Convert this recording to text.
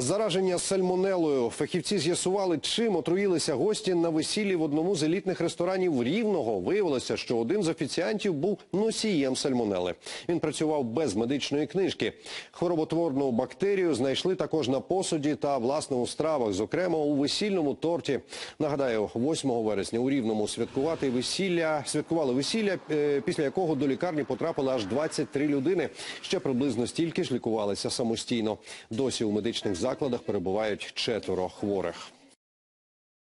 Зараження сальмонелою. Фахівці з'ясували, чим отруїлися гості на весіллі в одному з елітних ресторанів Рівного. Виявилося, що один з офіціантів був носієм сальмонели. Він працював без медичної книжки. Хвороботворну бактерію знайшли також на посуді та власне у стравах, зокрема у весільному торті. Нагадаю, 8 вересня у Рівному святкувати весілля святкували весілля, е, після якого до лікарні потрапили аж 23 людини. Ще приблизно стільки ж лікувалися самостійно. Досі у медичних закладах перебувають четверо хворих.